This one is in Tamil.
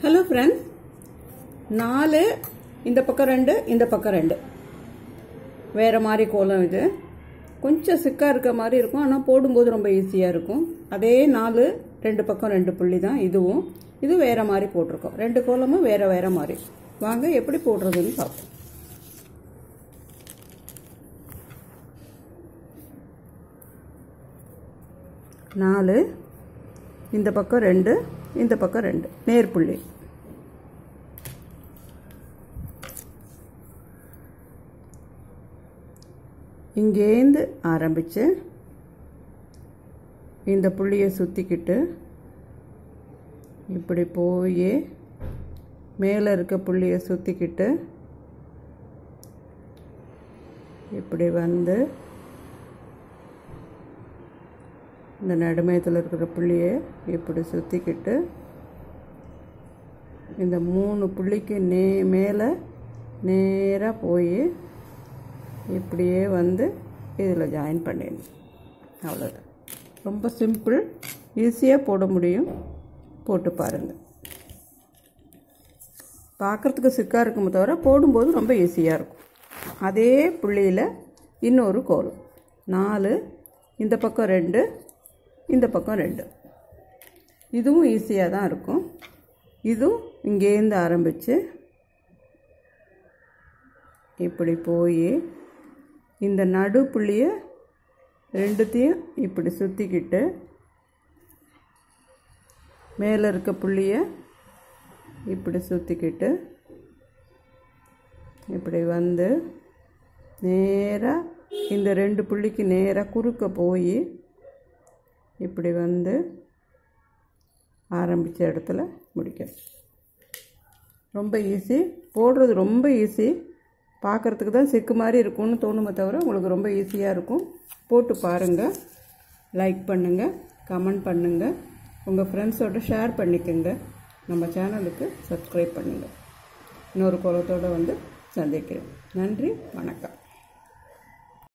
ஹலோ ஃப்ரெண்ட்ஸ் நாலு இந்த பக்கம் ரெண்டு இந்த பக்கம் ரெண்டு. வேறு மாதிரி கோலம் இது. கொஞ்சம் சிக்காக இருக்க மாதிரி இருக்கும். ஆனால் போடும்போது ரொம்ப ஈஸியாக இருக்கும். அதே நாலு ரெண்டு பக்கம் ரெண்டு புள்ளி தான் இதுவும். இது வேறு மாதிரி போட்டிருக்கோம். ரெண்டு கோலமும் வேறு வேறு மாதிரி. வாங்க எப்படி போடுறதுன்னு பார்ப்போம். நாலு இந்த பக்கம் ரெண்டு இந்த பக்கம் ரெண்டு. நேர்புள்ளி இங்கேருந்து ஆரம்பித்து இந்த புள்ளியை சுற்றிக்கிட்டு இப்படி போய் மேலே இருக்க புள்ளியை சுற்றிக்கிட்டு இப்படி வந்து இந்த நடுமயத்தில் இருக்கிற புள்ளியை இப்படி சுற்றிக்கிட்டு இந்த மூணு புள்ளிக்கு நே மேலே நேராக போய் இப்படியே வந்து இதில் ஜாயின் பண்ணிடணும். அவ்வளோதான் ரொம்ப சிம்பிள் ஈஸியாக போட முடியும். போட்டு பாருங்கள் பார்க்குறதுக்கு சிக்காக இருக்குமே தவிர போடும்போது ரொம்ப ஈஸியாக இருக்கும். அதே புள்ளியில் இன்னொரு கோலம் நாலு இந்த பக்கம் ரெண்டு இந்த பக்கம் ரெண்டு. இதுவும் ஈஸியாக தான் இருக்கும். இதுவும் இங்கேருந்து ஆரம்பித்து இப்படி போய் இந்த நடு புள்ளியை ரெண்டுத்தையும் இப்படி சுற்றிக்கிட்டு மேலே இருக்க புள்ளியை இப்படி சுற்றிக்கிட்டு இப்படி வந்து நேராக இந்த ரெண்டு புள்ளிக்கு நேராக குறுக்க போய் இப்படி வந்து ஆரம்பித்த இடத்துல முடிக்கணும். ரொம்ப ஈஸி போடுறது ரொம்ப ஈஸி பார்க்குறதுக்கு தான் செக்கு மாதிரி இருக்கும்னு தோணுமே தவிர உங்களுக்கு ரொம்ப ஈஸியாக இருக்கும். போட்டு பாருங்கள் லைக் பண்ணுங்கள் கமெண்ட் பண்ணுங்கள் உங்கள் ஃப்ரெண்ட்ஸோட ஷேர் பண்ணிக்கோங்க. நம்ம சேனலுக்கு சப்ஸ்கிரைப் பண்ணுங்கள் இன்னொரு குளத்தோடு வந்து சந்திக்கிறேன். நன்றி. வணக்கம்.